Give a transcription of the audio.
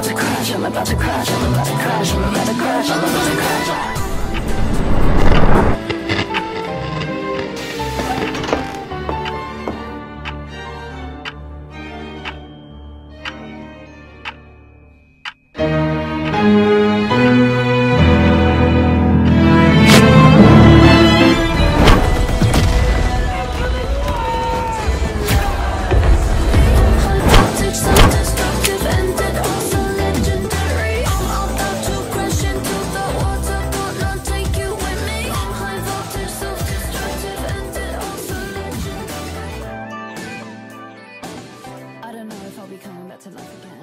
about to crash, I'm about to crash, I'm about to crash, I'm about to crash, I'm about to crash. to life again.